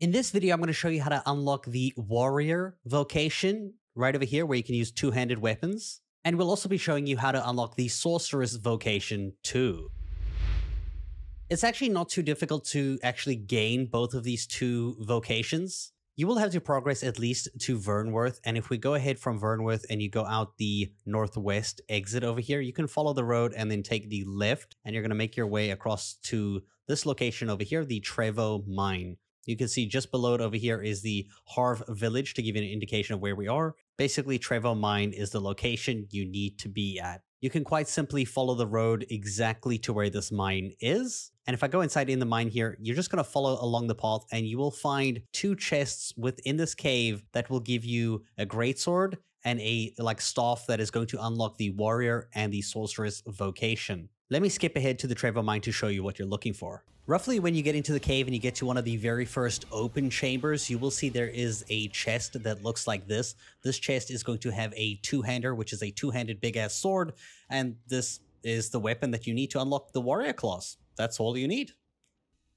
In this video, I'm going to show you how to unlock the Warrior vocation right over here, where you can use two-handed weapons. And we'll also be showing you how to unlock the Sorceress vocation too. It's actually not too difficult to actually gain both of these two vocations. You will have to progress at least to Vernworth, and if we go ahead from Vernworth and you go out the northwest exit over here, you can follow the road and then take the left, and you're going to make your way across to this location over here, the Trevo Mine. You can see just below it over here is the Harve village to give you an indication of where we are. Basically, Trevo Mine is the location you need to be at. You can quite simply follow the road exactly to where this mine is. And if I go inside in the mine here, you're just going to follow along the path and you will find two chests within this cave that will give you a greatsword and a like staff that is going to unlock the warrior and the sorceress vocation. Let me skip ahead to the Trevo mine to show you what you're looking for. Roughly when you get into the cave and you get to one of the very first open chambers, you will see there is a chest that looks like this. This chest is going to have a two-hander, which is a two-handed big-ass sword, and this is the weapon that you need to unlock the warrior class. That's all you need.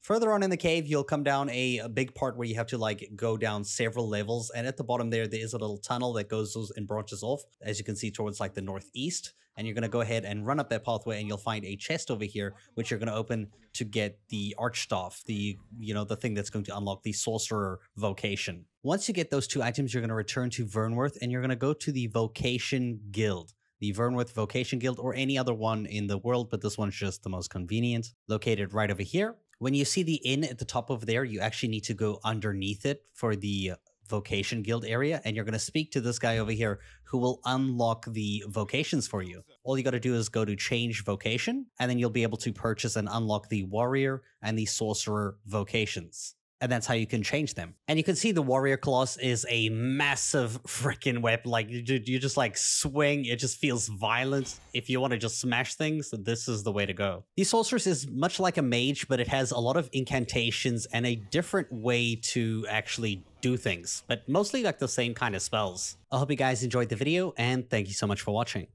Further on in the cave, you'll come down a, a, big part where you have to like go down several levels. And at the bottom there, there is a little tunnel that goes and branches off, as you can see towards like the northeast. And you're going to go ahead and run up that pathway and you'll find a chest over here, which you're going to open to get the arch staff, the, you know, the thing that's going to unlock the sorcerer vocation. Once you get those two items, you're going to return to Vernworth and you're going to go to the vocation guild the Vernworth Vocation Guild, or any other one in the world, but this one's just the most convenient. Located right over here. When you see the inn at the top of there, you actually need to go underneath it for the uh, vocation guild area and you're going to speak to this guy over here who will unlock the vocations for you. All you got to do is go to change vocation and then you'll be able to purchase and unlock the warrior and the sorcerer vocations and that's how you can change them. And you can see the warrior class is a massive freaking weapon. Like you, you just like swing, it just feels violent. If you want to just smash things, this is the way to go. The sorceress is much like a mage, but it has a lot of incantations and a different way to actually do things, but mostly like the same kind of spells. I hope you guys enjoyed the video and thank you so much for watching.